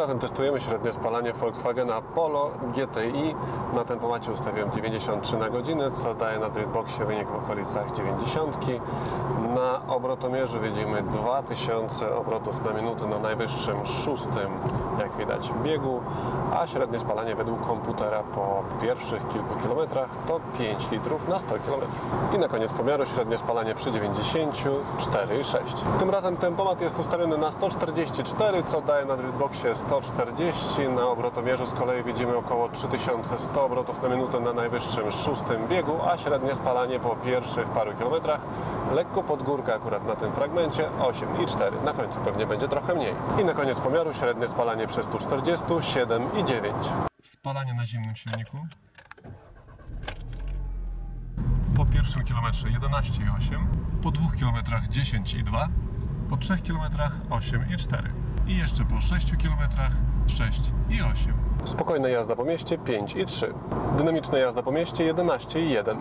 Razem testujemy średnie spalanie Volkswagena Polo GTI. Na tempomacie ustawiłem 93 na godzinę, co daje na Driftboxie wynik w okolicach 90. Na obrotomierzu widzimy 2000 obrotów na minutę na najwyższym szóstym, jak widać, biegu, a średnie spalanie według komputera po pierwszych kilku kilometrach to 5 litrów na 100 km. I na koniec pomiaru średnie spalanie przy 90 4,6. Tym razem tempomat jest ustawiony na 144, co daje na Driftboxie 140. Na obrotomierzu z kolei widzimy około 3100 obrotów na minutę na najwyższym szóstym biegu, a średnie spalanie po pierwszych paru kilometrach lekko pod górkę akurat na tym fragmencie 8,4. Na końcu pewnie będzie trochę mniej. I na koniec pomiaru średnie spalanie przy 140 7,9. Spalanie na zimnym silniku po pierwszym kilometrze 11,8, po dwóch kilometrach 10,2, po 3 kilometrach 8,4 i jeszcze po 6 kilometrach 6,8. Spokojna jazda po mieście 5,3, dynamiczna jazda po mieście 11,1,